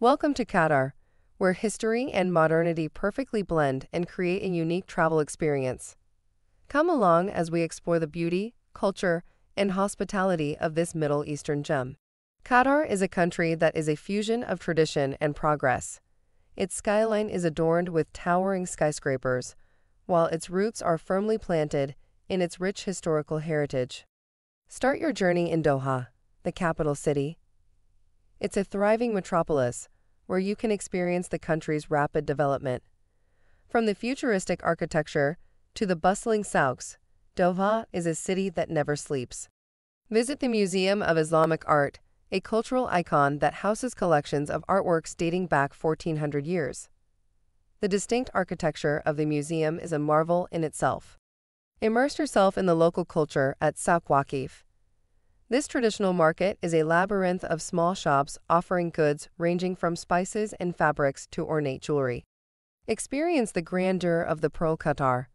Welcome to Qatar, where history and modernity perfectly blend and create a unique travel experience. Come along as we explore the beauty, culture, and hospitality of this Middle Eastern gem. Qatar is a country that is a fusion of tradition and progress. Its skyline is adorned with towering skyscrapers, while its roots are firmly planted in its rich historical heritage. Start your journey in Doha, the capital city, it's a thriving metropolis where you can experience the country's rapid development. From the futuristic architecture to the bustling souks, Doha is a city that never sleeps. Visit the Museum of Islamic Art, a cultural icon that houses collections of artworks dating back 1400 years. The distinct architecture of the museum is a marvel in itself. Immerse yourself in the local culture at Souq Waqif, this traditional market is a labyrinth of small shops offering goods ranging from spices and fabrics to ornate jewelry. Experience the grandeur of the Pearl Qatar.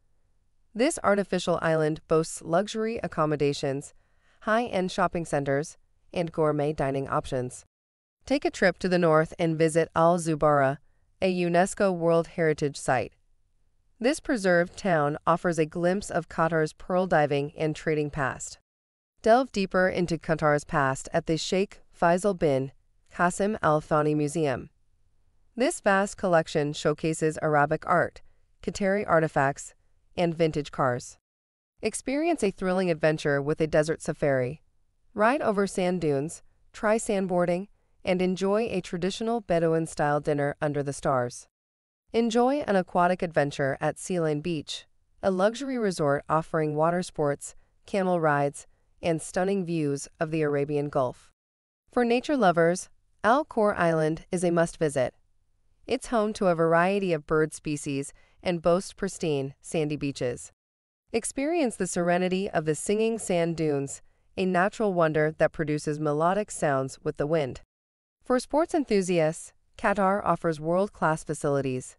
This artificial island boasts luxury accommodations, high-end shopping centers, and gourmet dining options. Take a trip to the north and visit Al Zubarah, a UNESCO World Heritage Site. This preserved town offers a glimpse of Qatar's pearl diving and trading past. Delve deeper into Qatar's past at the Sheikh Faisal bin Qassim Al Thani Museum. This vast collection showcases Arabic art, Qatari artifacts, and vintage cars. Experience a thrilling adventure with a desert safari. Ride over sand dunes, try sandboarding, and enjoy a traditional Bedouin style dinner under the stars. Enjoy an aquatic adventure at Sealine Beach, a luxury resort offering water sports, camel rides, and stunning views of the Arabian Gulf. For nature lovers, Al Khor Island is a must visit. It's home to a variety of bird species and boasts pristine, sandy beaches. Experience the serenity of the singing sand dunes, a natural wonder that produces melodic sounds with the wind. For sports enthusiasts, Qatar offers world class facilities.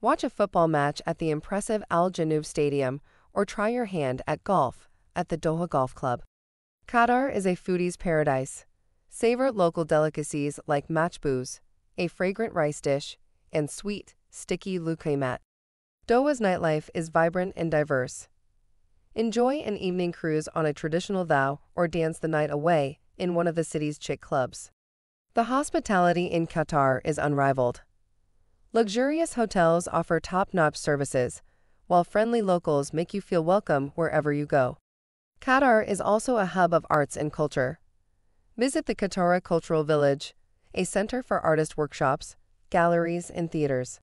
Watch a football match at the impressive Al Janoub Stadium or try your hand at golf at the Doha Golf Club. Qatar is a foodie's paradise. Savor local delicacies like machboos, a fragrant rice dish, and sweet, sticky luqaymat. Doha's nightlife is vibrant and diverse. Enjoy an evening cruise on a traditional dhow or dance the night away in one of the city's chic clubs. The hospitality in Qatar is unrivaled. Luxurious hotels offer top notch services, while friendly locals make you feel welcome wherever you go. Qatar is also a hub of arts and culture. Visit the Katara Cultural Village, a center for artist workshops, galleries, and theaters.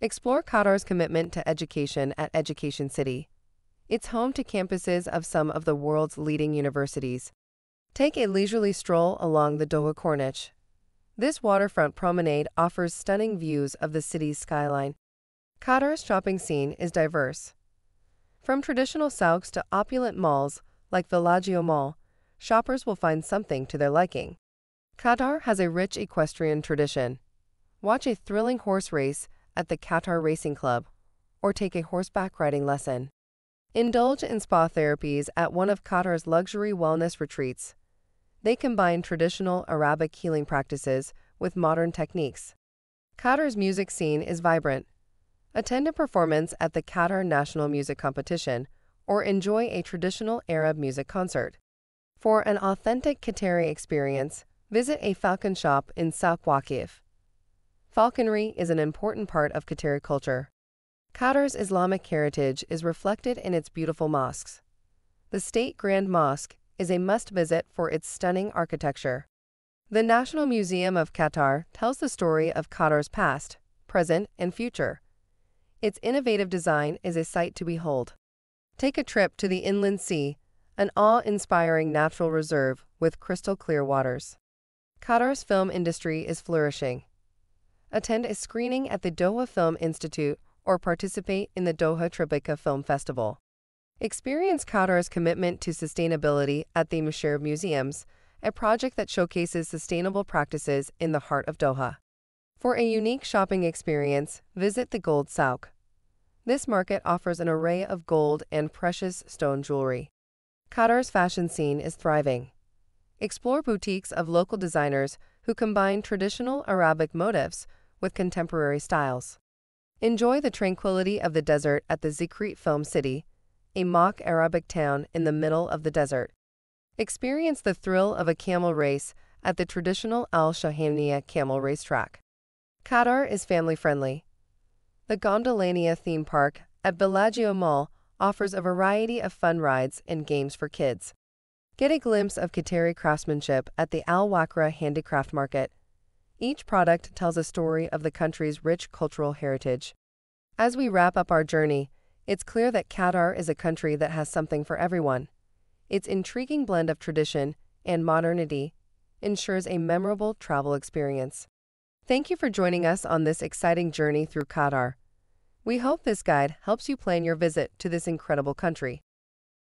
Explore Qatar's commitment to education at Education City. It's home to campuses of some of the world's leading universities. Take a leisurely stroll along the Doha Corniche. This waterfront promenade offers stunning views of the city's skyline. Qatar's shopping scene is diverse. From traditional souks to opulent malls, like Villaggio Mall, shoppers will find something to their liking. Qatar has a rich equestrian tradition. Watch a thrilling horse race at the Qatar Racing Club or take a horseback riding lesson. Indulge in spa therapies at one of Qatar's luxury wellness retreats. They combine traditional Arabic healing practices with modern techniques. Qatar's music scene is vibrant. Attend a performance at the Qatar National Music Competition or enjoy a traditional Arab music concert. For an authentic Qatari experience, visit a falcon shop in Souq Waqif. Falconry is an important part of Qatari culture. Qatar's Islamic heritage is reflected in its beautiful mosques. The State Grand Mosque is a must visit for its stunning architecture. The National Museum of Qatar tells the story of Qatar's past, present, and future. Its innovative design is a sight to behold. Take a trip to the Inland Sea, an awe-inspiring natural reserve with crystal clear waters. Qatar's film industry is flourishing. Attend a screening at the Doha Film Institute or participate in the Doha Tribeca Film Festival. Experience Qatar's commitment to sustainability at the Msheireb Museums, a project that showcases sustainable practices in the heart of Doha. For a unique shopping experience, visit the Gold Souk. This market offers an array of gold and precious stone jewelry. Qatar's fashion scene is thriving. Explore boutiques of local designers who combine traditional Arabic motifs with contemporary styles. Enjoy the tranquility of the desert at the Zekreet Film City, a mock Arabic town in the middle of the desert. Experience the thrill of a camel race at the traditional Al Shahaniya camel racetrack. Qatar is family friendly. The Gondolania theme park at Villaggio Mall offers a variety of fun rides and games for kids. Get a glimpse of Qatari craftsmanship at the Al Wakra Handicraft Market. Each product tells a story of the country's rich cultural heritage. As we wrap up our journey, it's clear that Qatar is a country that has something for everyone. Its intriguing blend of tradition and modernity ensures a memorable travel experience. Thank you for joining us on this exciting journey through Qatar. We hope this guide helps you plan your visit to this incredible country.